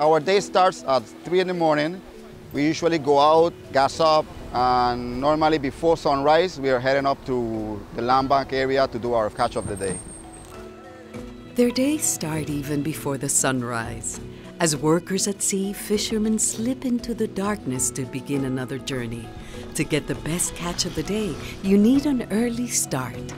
Our day starts at 3 in the morning. We usually go out, gas up, and normally before sunrise, we are heading up to the Lang Bank area to do our catch of the day. Their days start even before the sunrise. As workers at sea, fishermen slip into the darkness to begin another journey. To get the best catch of the day, you need an early start.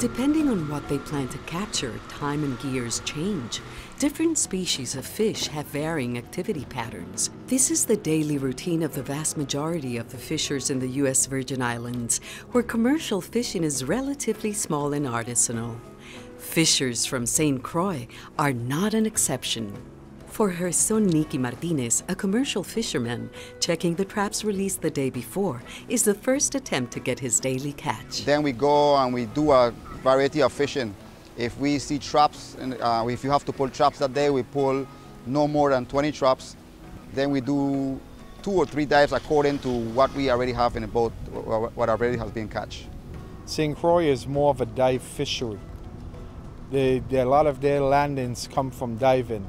Depending on what they plan to capture, time and gears change. Different species of fish have varying activity patterns. This is the daily routine of the vast majority of the fishers in the U.S. Virgin Islands, where commercial fishing is relatively small and artisanal. Fishers from St. Croix are not an exception. For her son Nicky Martinez, a commercial fisherman, checking the traps released the day before is the first attempt to get his daily catch. Then we go and we do a variety of fishing. If we see traps, and, uh, if you have to pull traps that day, we pull no more than 20 traps. Then we do two or three dives according to what we already have in the boat, what already has been catch. St. Croix is more of a dive fishery. They, they, a lot of their landings come from diving.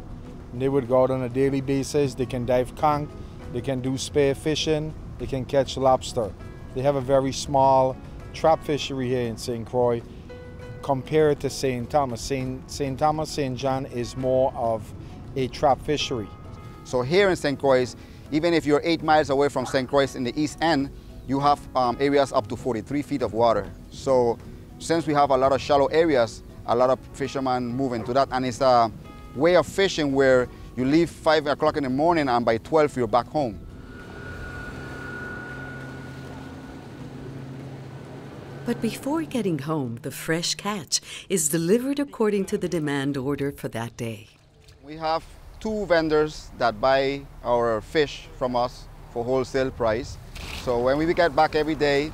They would go out on a daily basis. They can dive conch, they can do spear fishing, they can catch lobster. They have a very small trap fishery here in St. Croix compared to St. Thomas. St. St. Thomas, St. John is more of a trap fishery. So here in St. Croix, even if you're eight miles away from St. Croix in the east end, you have um, areas up to 43 feet of water. So since we have a lot of shallow areas, a lot of fishermen move into that. And it's a way of fishing where you leave 5 o'clock in the morning and by 12 you're back home. But before getting home, the fresh catch is delivered according to the demand order for that day. We have two vendors that buy our fish from us for wholesale price. So when we get back every day,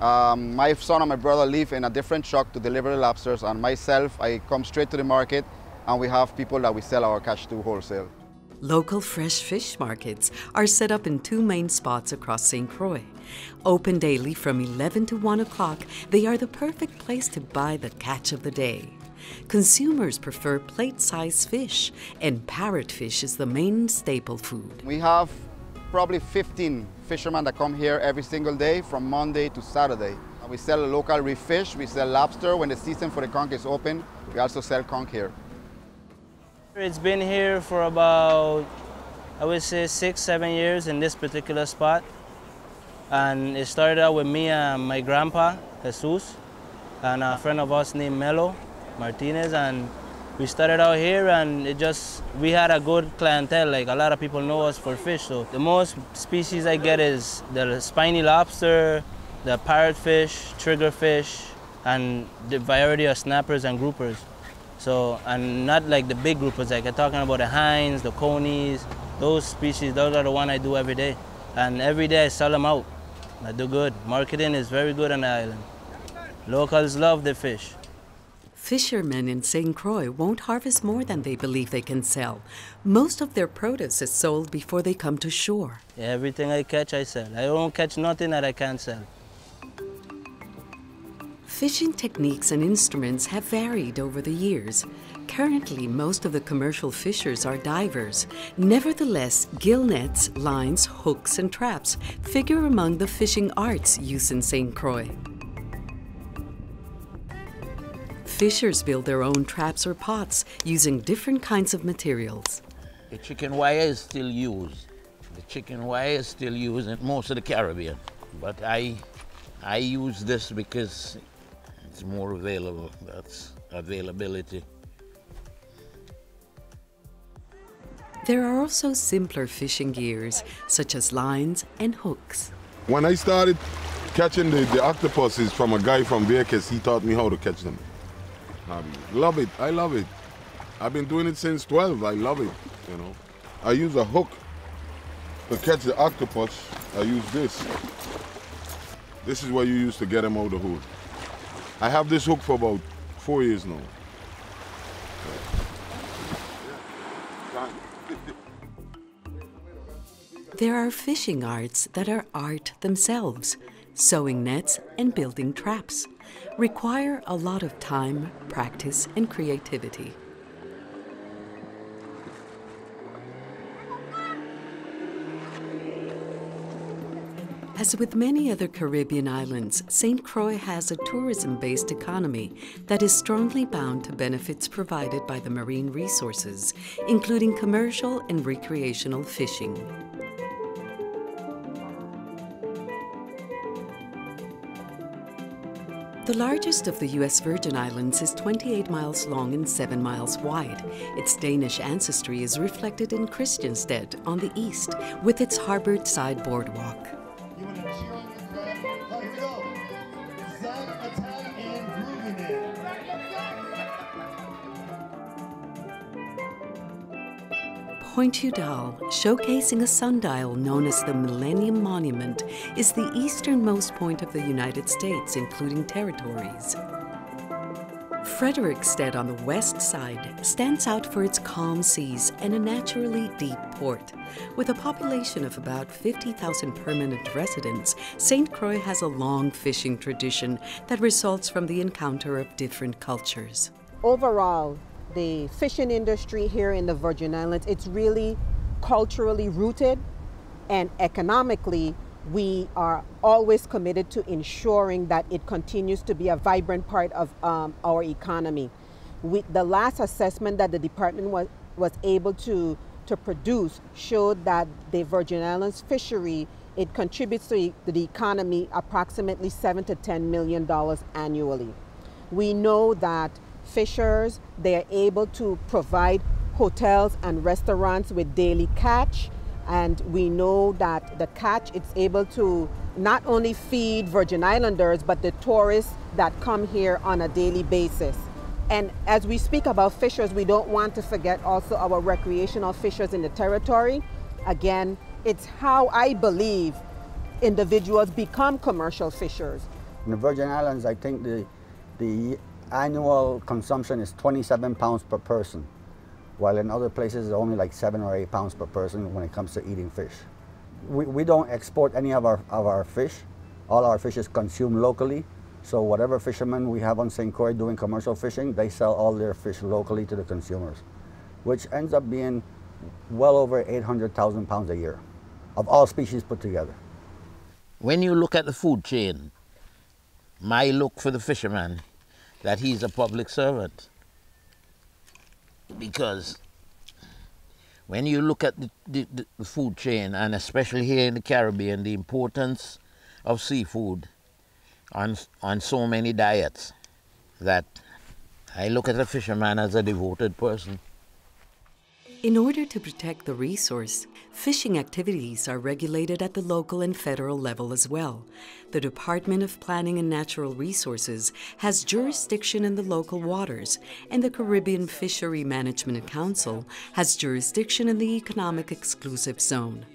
um, my son and my brother live in a different truck to deliver the lobsters, and myself, I come straight to the market, and we have people that we sell our catch to wholesale. Local fresh fish markets are set up in two main spots across St. Croix. Open daily from 11 to 1 o'clock, they are the perfect place to buy the catch of the day. Consumers prefer plate sized fish, and parrotfish is the main staple food. We have probably 15 fishermen that come here every single day from Monday to Saturday. We sell local reef fish, we sell lobster. When the season for the conch is open, we also sell conch here. It's been here for about, I would say, six, seven years in this particular spot. And it started out with me and my grandpa, Jesus, and a friend of ours named Melo Martinez. And we started out here and it just, we had a good clientele. Like a lot of people know us for fish. So the most species I get is the spiny lobster, the parrotfish, triggerfish, and the variety of snappers and groupers. So, and not like the big groupers, like I'm talking about the hinds, the conies, those species, those are the one I do every day. And every day I sell them out. I do good. Marketing is very good on the island. Locals love the fish. Fishermen in St. Croix won't harvest more than they believe they can sell. Most of their produce is sold before they come to shore. Everything I catch, I sell. I don't catch nothing that I can't sell. Fishing techniques and instruments have varied over the years. Currently, most of the commercial fishers are divers. Nevertheless, gill nets, lines, hooks, and traps figure among the fishing arts used in St. Croix. Fishers build their own traps or pots using different kinds of materials. The chicken wire is still used. The chicken wire is still used in most of the Caribbean. But I, I use this because it's more available. That's availability. There are also simpler fishing gears, such as lines and hooks. When I started catching the, the octopuses from a guy from Vieques, he taught me how to catch them. I love it. I love it. I've been doing it since 12. I love it, you know. I use a hook to catch the octopus. I use this. This is what you use to get them out of the hood. I have this hook for about four years now. There are fishing arts that are art themselves. sewing nets, and building traps require a lot of time, practice, and creativity. As with many other Caribbean islands, St. Croix has a tourism based economy that is strongly bound to benefits provided by the marine resources, including commercial and recreational fishing. The largest of the U.S. Virgin Islands is 28 miles long and 7 miles wide. Its Danish ancestry is reflected in Christiansted on the east, with its harbored side boardwalk. Point Udall, showcasing a sundial known as the Millennium Monument, is the easternmost point of the United States, including territories. Frederiksted on the west side stands out for its calm seas and a naturally deep port. With a population of about 50,000 permanent residents, St. Croix has a long fishing tradition that results from the encounter of different cultures. Overall, the fishing industry here in the Virgin Islands, it's really culturally rooted and economically we are always committed to ensuring that it continues to be a vibrant part of um, our economy. We, the last assessment that the department was, was able to, to produce showed that the Virgin Islands fishery, it contributes to the economy approximately seven to 10 million dollars annually. We know that fishers. They are able to provide hotels and restaurants with daily catch. And we know that the catch is able to not only feed Virgin Islanders, but the tourists that come here on a daily basis. And as we speak about fishers, we don't want to forget also our recreational fishers in the territory. Again, it's how I believe individuals become commercial fishers. In the Virgin Islands, I think the, the annual consumption is 27 pounds per person, while in other places it's only like seven or eight pounds per person when it comes to eating fish. We, we don't export any of our, of our fish. All our fish is consumed locally. So whatever fishermen we have on St. Croix doing commercial fishing, they sell all their fish locally to the consumers, which ends up being well over 800,000 pounds a year of all species put together. When you look at the food chain, my look for the fisherman that he's a public servant. Because when you look at the, the, the, food chain, and especially here in the Caribbean, the importance of seafood on, on so many diets, that I look at a fisherman as a devoted person. In order to protect the resource, fishing activities are regulated at the local and federal level as well. The Department of Planning and Natural Resources has jurisdiction in the local waters, and the Caribbean Fishery Management Council has jurisdiction in the Economic Exclusive Zone.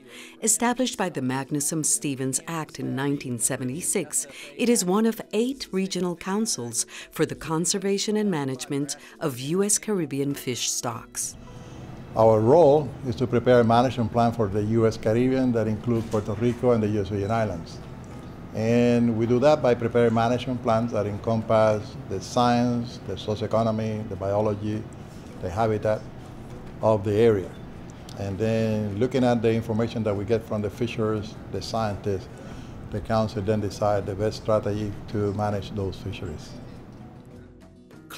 Established by the Magnuson Stevens Act in 1976, it is one of eight regional councils for the conservation and management of U.S. Caribbean fish stocks. Our role is to prepare a management plan for the U.S. Caribbean that includes Puerto Rico and the U.S. Virgin Islands. And we do that by preparing management plans that encompass the science, the socioeconomy, the biology, the habitat of the area. And then looking at the information that we get from the fishers, the scientists, the council then decide the best strategy to manage those fisheries.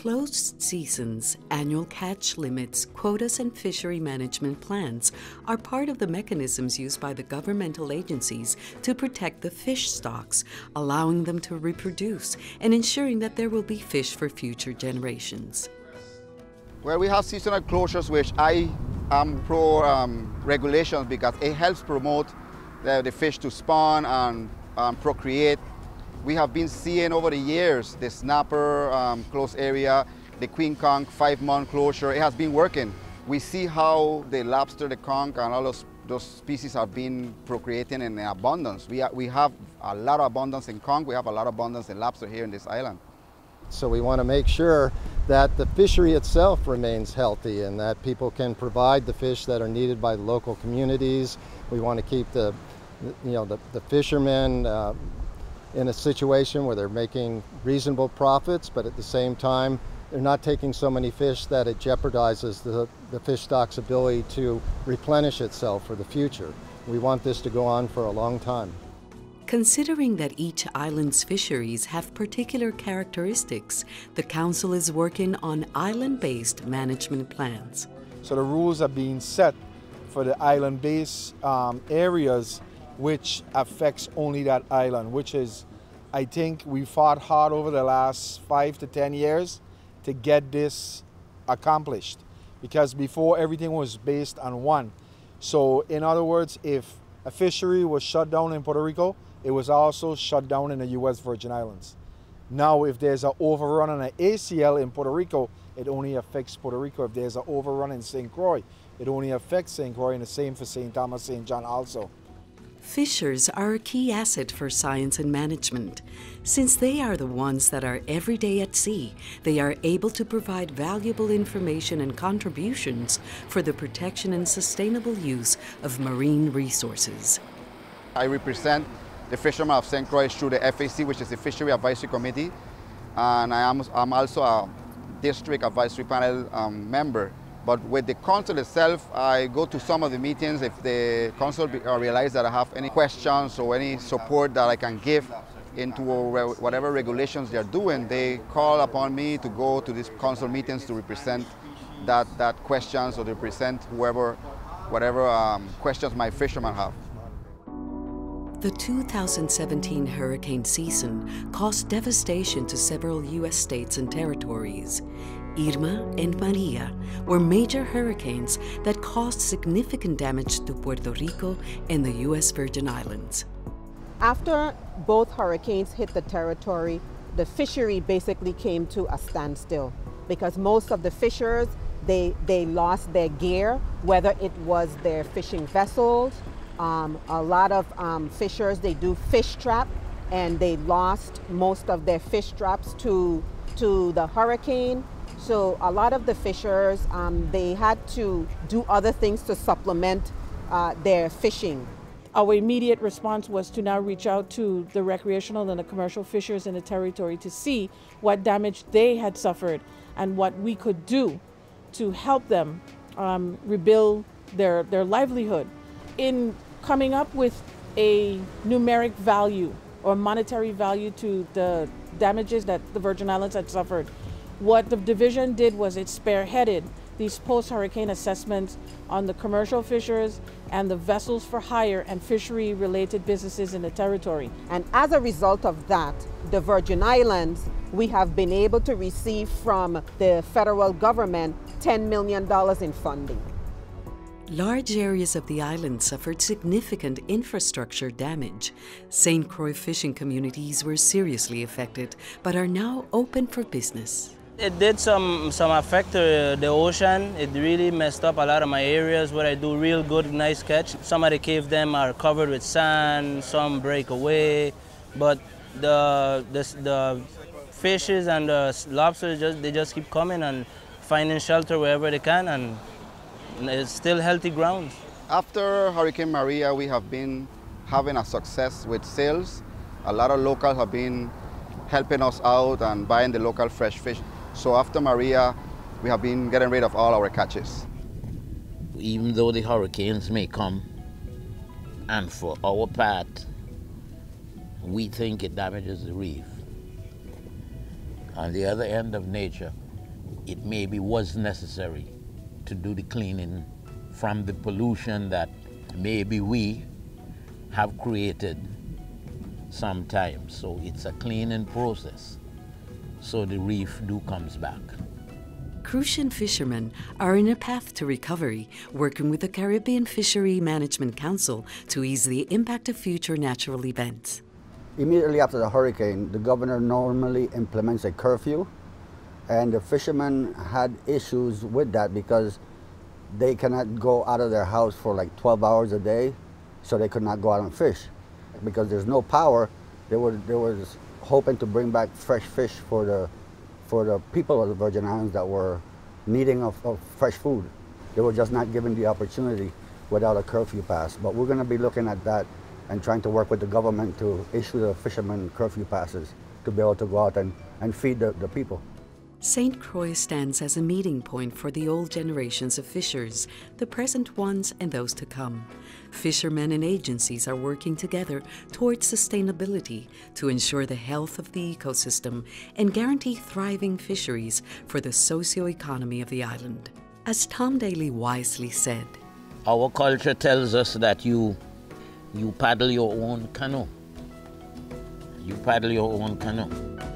Closed seasons, annual catch limits, quotas, and fishery management plans are part of the mechanisms used by the governmental agencies to protect the fish stocks, allowing them to reproduce and ensuring that there will be fish for future generations. Well, we have seasonal closures, which I am pro um, regulations because it helps promote the, the fish to spawn and um, procreate we have been seeing over the years the snapper um, close area, the queen conch five-month closure. It has been working. We see how the lobster, the conch, and all those, those species are being procreating in abundance. We, we have a lot of abundance in conch. We have a lot of abundance in lobster here in this island. So we want to make sure that the fishery itself remains healthy and that people can provide the fish that are needed by the local communities. We want to keep the, you know, the, the fishermen uh, in a situation where they're making reasonable profits, but at the same time, they're not taking so many fish that it jeopardizes the, the fish stock's ability to replenish itself for the future. We want this to go on for a long time. Considering that each island's fisheries have particular characteristics, the Council is working on island based management plans. So the rules are being set for the island based um, areas which affects only that island, which is, I think we fought hard over the last five to 10 years to get this accomplished because before everything was based on one. So, in other words, if a fishery was shut down in Puerto Rico, it was also shut down in the U.S. Virgin Islands. Now, if there's an overrun on an ACL in Puerto Rico, it only affects Puerto Rico. If there's an overrun in St. Croix, it only affects St. Croix, and the same for St. Thomas, St. John also. Fishers are a key asset for science and management. Since they are the ones that are every day at sea, they are able to provide valuable information and contributions for the protection and sustainable use of marine resources. I represent the fishermen of St. Croix through the FAC, which is the Fishery Advisory Committee, and I am I'm also a district advisory panel um, member but with the council itself, I go to some of the meetings. If the council uh, realize that I have any questions or any support that I can give into whatever regulations they're doing, they call upon me to go to these council meetings to represent that, that questions or to represent whoever, whatever um, questions my fishermen have. The 2017 hurricane season caused devastation to several U.S. states and territories. Irma and Maria were major hurricanes that caused significant damage to Puerto Rico and the U.S. Virgin Islands. After both hurricanes hit the territory, the fishery basically came to a standstill because most of the fishers they, they lost their gear, whether it was their fishing vessels. Um, a lot of um, fishers they do fish trap, and they lost most of their fish traps to to the hurricane so a lot of the fishers, um, they had to do other things to supplement uh, their fishing. Our immediate response was to now reach out to the recreational and the commercial fishers in the territory to see what damage they had suffered and what we could do to help them um, rebuild their, their livelihood. In coming up with a numeric value or monetary value to the damages that the Virgin Islands had suffered, what the division did was it spearheaded these post-hurricane assessments on the commercial fishers and the vessels for hire and fishery-related businesses in the territory. And as a result of that, the Virgin Islands, we have been able to receive from the federal government $10 million in funding. Large areas of the island suffered significant infrastructure damage. St. Croix fishing communities were seriously affected, but are now open for business. It did some, some affect the ocean. It really messed up a lot of my areas where I do real good, nice catch. Some of the cave them are covered with sand, some break away, but the, the, the fishes and the lobsters, just, they just keep coming and finding shelter wherever they can, and it's still healthy ground. After Hurricane Maria, we have been having a success with sales. A lot of locals have been helping us out and buying the local fresh fish. So after Maria, we have been getting rid of all our catches. Even though the hurricanes may come, and for our part, we think it damages the reef. On the other end of nature, it maybe was necessary to do the cleaning from the pollution that maybe we have created sometimes. So it's a cleaning process so the reef do comes back. Crucian fishermen are in a path to recovery, working with the Caribbean Fishery Management Council to ease the impact of future natural events. Immediately after the hurricane, the governor normally implements a curfew, and the fishermen had issues with that because they cannot go out of their house for like 12 hours a day, so they could not go out and fish. Because there's no power, there was, there was hoping to bring back fresh fish for the, for the people of the Virgin Islands that were needing of, of fresh food. They were just not given the opportunity without a curfew pass. But we're going to be looking at that and trying to work with the government to issue the fishermen curfew passes to be able to go out and, and feed the, the people. St. Croix stands as a meeting point for the old generations of fishers, the present ones and those to come. Fishermen and agencies are working together towards sustainability to ensure the health of the ecosystem and guarantee thriving fisheries for the socio-economy of the island. As Tom Daly wisely said, Our culture tells us that you, you paddle your own canoe. You paddle your own canoe.